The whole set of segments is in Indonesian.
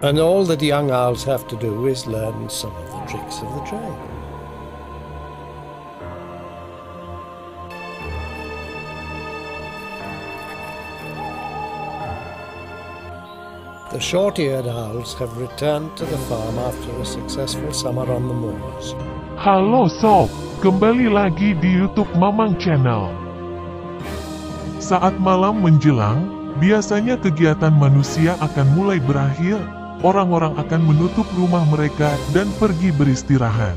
And all that young owls have to do is learn some of the tricks of the trade. The short-eared owls have returned to the farm after a successful summer on the moors. Halo sob, kembali lagi di YouTube Mamang Channel. Saat malam menjelang, biasanya kegiatan manusia akan mulai berakhir, orang-orang akan menutup rumah mereka dan pergi beristirahat.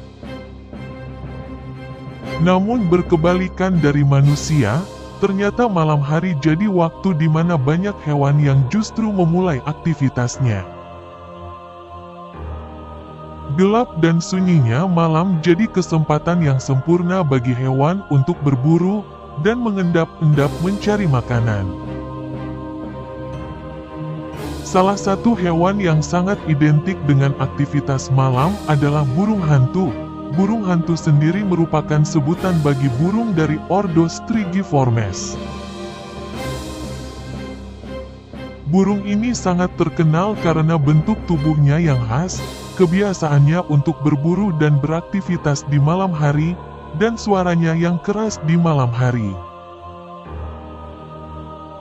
Namun berkebalikan dari manusia, ternyata malam hari jadi waktu di mana banyak hewan yang justru memulai aktivitasnya. Gelap dan sunyinya malam jadi kesempatan yang sempurna bagi hewan untuk berburu dan mengendap-endap mencari makanan. Salah satu hewan yang sangat identik dengan aktivitas malam adalah burung hantu. Burung hantu sendiri merupakan sebutan bagi burung dari ordo Strigiformes. Burung ini sangat terkenal karena bentuk tubuhnya yang khas, kebiasaannya untuk berburu dan beraktivitas di malam hari, dan suaranya yang keras di malam hari.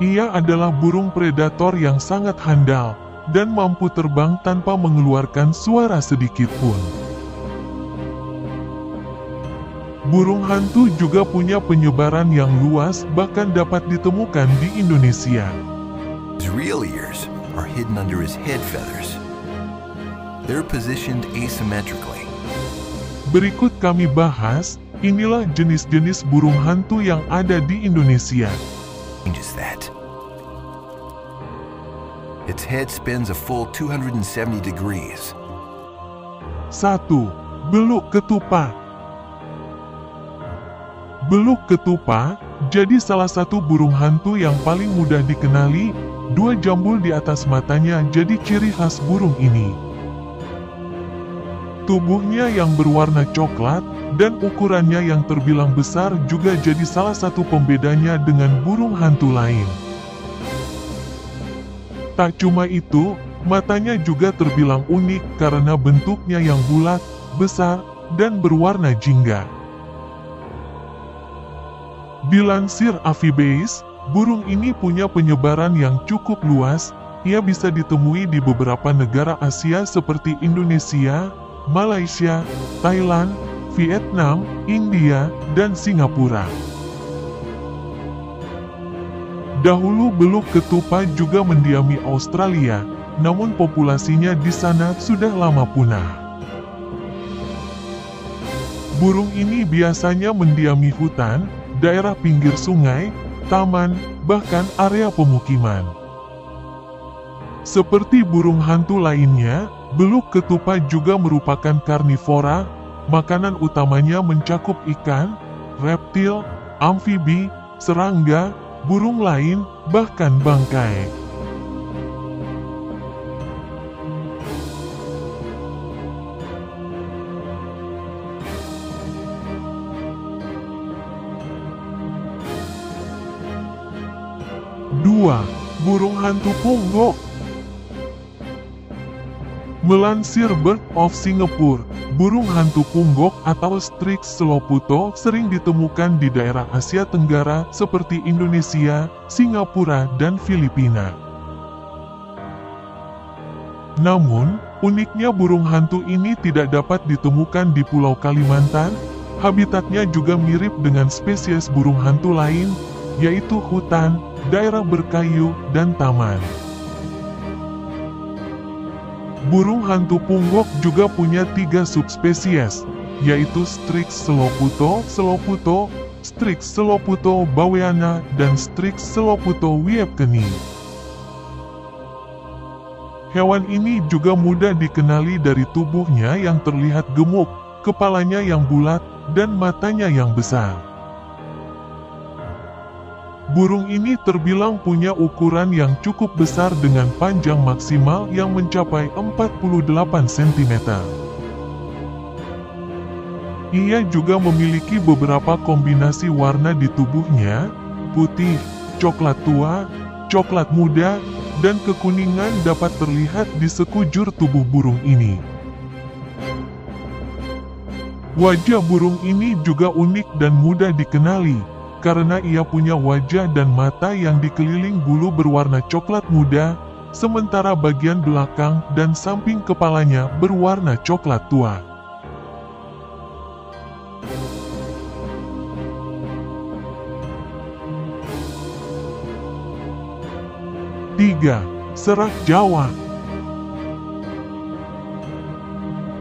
Ia adalah burung predator yang sangat handal, dan mampu terbang tanpa mengeluarkan suara sedikit pun. Burung hantu juga punya penyebaran yang luas bahkan dapat ditemukan di Indonesia. His real ears are hidden under his head feathers. They're positioned asymmetrically. Berikut kami bahas, inilah jenis-jenis burung hantu yang ada di Indonesia. Changes that. Its head spins a full 270 degrees. 1. Beluk ketupat Beluk ketupat jadi salah satu burung hantu yang paling mudah dikenali, dua jambul di atas matanya jadi ciri khas burung ini. Tubuhnya yang berwarna coklat dan ukurannya yang terbilang besar juga jadi salah satu pembedanya dengan burung hantu lain. Tak cuma itu, matanya juga terbilang unik karena bentuknya yang bulat, besar, dan berwarna jingga. Dilansir Avibeis, burung ini punya penyebaran yang cukup luas, ia bisa ditemui di beberapa negara Asia seperti Indonesia, Malaysia, Thailand, Vietnam, India, dan Singapura. Dahulu beluk ketupat juga mendiami Australia, namun populasinya di sana sudah lama punah. Burung ini biasanya mendiami hutan, daerah pinggir sungai, taman, bahkan area pemukiman. Seperti burung hantu lainnya, beluk ketupat juga merupakan karnivora, makanan utamanya mencakup ikan, reptil, amfibi, serangga, burung lain, bahkan bangkai. Burung hantu punggok. Melansir Bird of Singapore, burung hantu punggok atau Strix seloputo sering ditemukan di daerah Asia Tenggara seperti Indonesia, Singapura, dan Filipina. Namun, uniknya burung hantu ini tidak dapat ditemukan di Pulau Kalimantan, habitatnya juga mirip dengan spesies burung hantu lain, yaitu hutan, daerah berkayu, dan taman. Burung hantu punggok juga punya tiga subspesies, yaitu Strix seloputo, seloputo, Strix seloputo baweana, dan Strix seloputo wiepkeni. Hewan ini juga mudah dikenali dari tubuhnya yang terlihat gemuk, kepalanya yang bulat, dan matanya yang besar. Burung ini terbilang punya ukuran yang cukup besar dengan panjang maksimal yang mencapai 48 cm. Ia juga memiliki beberapa kombinasi warna di tubuhnya, putih, coklat tua, coklat muda, dan kekuningan dapat terlihat di sekujur tubuh burung ini. Wajah burung ini juga unik dan mudah dikenali, karena ia punya wajah dan mata yang dikeliling bulu berwarna coklat muda, sementara bagian belakang dan samping kepalanya berwarna coklat tua. Tiga, Serak Jawa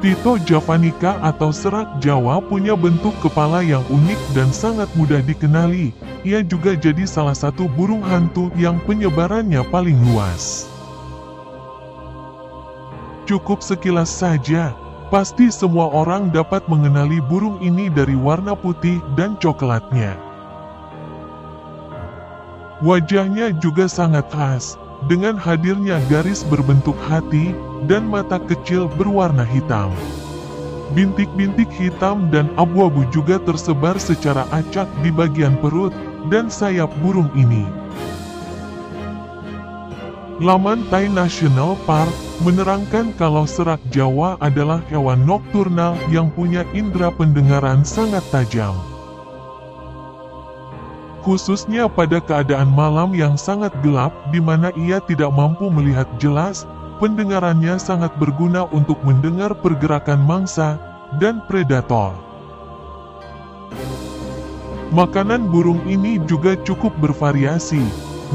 Tito javanica atau serak Jawa punya bentuk kepala yang unik dan sangat mudah dikenali. Ia juga jadi salah satu burung hantu yang penyebarannya paling luas. Cukup sekilas saja, pasti semua orang dapat mengenali burung ini dari warna putih dan coklatnya. Wajahnya juga sangat khas, dengan hadirnya garis berbentuk hati dan mata kecil berwarna hitam. Bintik-bintik hitam dan abu-abu juga tersebar secara acak di bagian perut dan sayap burung ini. Laman Thai National Park menerangkan kalau serak Jawa adalah hewan nokturnal yang punya indera pendengaran sangat tajam khususnya pada keadaan malam yang sangat gelap di mana ia tidak mampu melihat jelas, pendengarannya sangat berguna untuk mendengar pergerakan mangsa dan predator. Makanan burung ini juga cukup bervariasi,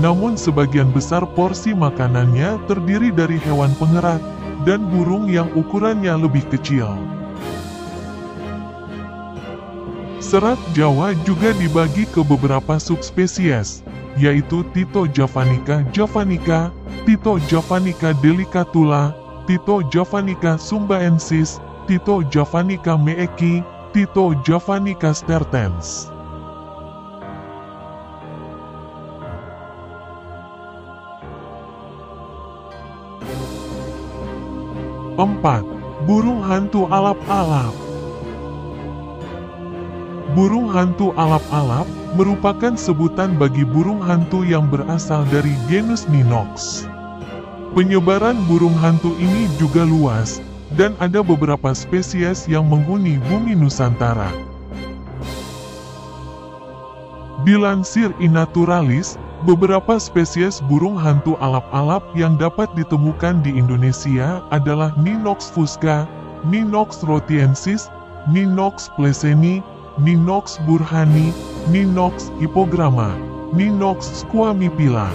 namun sebagian besar porsi makanannya terdiri dari hewan pengerat dan burung yang ukurannya lebih kecil. Serat Jawa juga dibagi ke beberapa subspesies, yaitu Tito javanica javanica, Tito javanica delicatula, Tito javanica sumbaensis, Tito javanica meeki, Tito javanica stertens. Empat, burung hantu alap-alap. Burung hantu alap-alap merupakan sebutan bagi burung hantu yang berasal dari genus Ninox. Penyebaran burung hantu ini juga luas, dan ada beberapa spesies yang menghuni bumi Nusantara. Dilansir Inaturalis, beberapa spesies burung hantu alap-alap yang dapat ditemukan di Indonesia adalah Ninox fusca, Ninox rhotiensis, Ninox pleseni, Ninox burhani, Ninox hipograma, Ninox squamipila.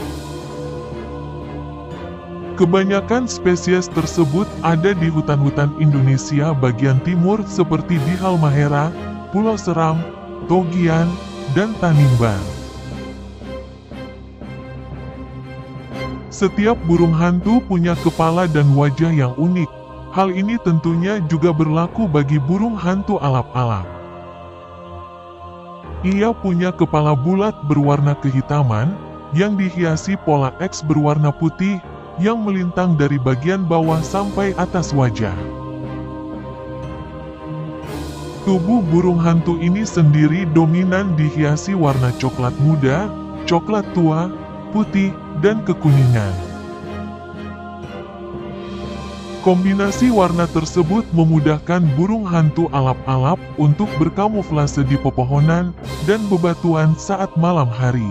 Kebanyakan spesies tersebut ada di hutan-hutan Indonesia bagian timur seperti di Halmahera, Pulau Seram, Togian, dan Tanimbar. Setiap burung hantu punya kepala dan wajah yang unik. Hal ini tentunya juga berlaku bagi burung hantu alap-alap. Ia punya kepala bulat berwarna kehitaman, yang dihiasi pola X berwarna putih, yang melintang dari bagian bawah sampai atas wajah. Tubuh burung hantu ini sendiri dominan dihiasi warna coklat muda, coklat tua, putih, dan kekuningan. Kombinasi warna tersebut memudahkan burung hantu alap-alap untuk berkamuflase di pepohonan dan bebatuan saat malam hari.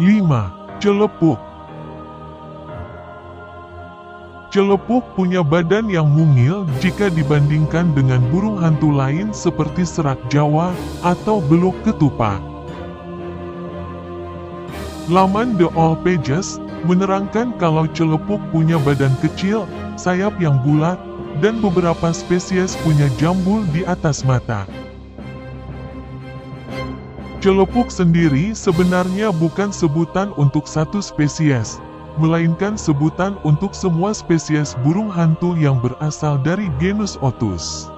Lima, Celepuk Celepuk punya badan yang mungil jika dibandingkan dengan burung hantu lain seperti serak Jawa atau beluk ketupat. Laman The All Pages menerangkan kalau celepuk punya badan kecil, sayap yang bulat, dan beberapa spesies punya jambul di atas mata. Celepuk sendiri sebenarnya bukan sebutan untuk satu spesies, melainkan sebutan untuk semua spesies burung hantu yang berasal dari genus Otus.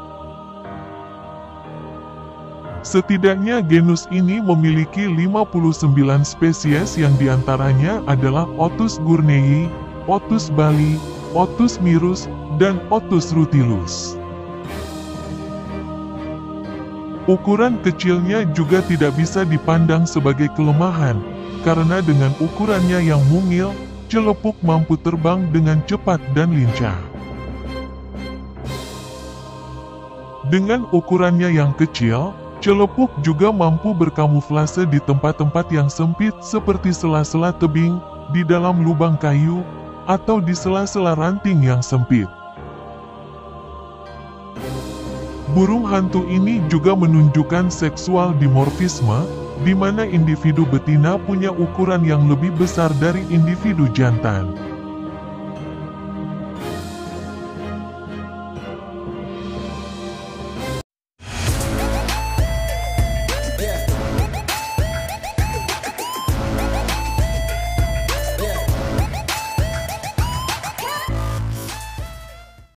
Setidaknya genus ini memiliki 59 spesies yang di antaranya adalah Otus gurnei, Otus bali, Otus mirus, dan Otus rutilus. Ukuran kecilnya juga tidak bisa dipandang sebagai kelemahan, karena dengan ukurannya yang mungil, celepuk mampu terbang dengan cepat dan lincah. Dengan ukurannya yang kecil, celepuk juga mampu berkamuflase di tempat-tempat yang sempit seperti sela-sela tebing, di dalam lubang kayu, atau di sela-sela ranting yang sempit. Burung hantu ini juga menunjukkan seksual dimorfisme, di mana individu betina punya ukuran yang lebih besar dari individu jantan.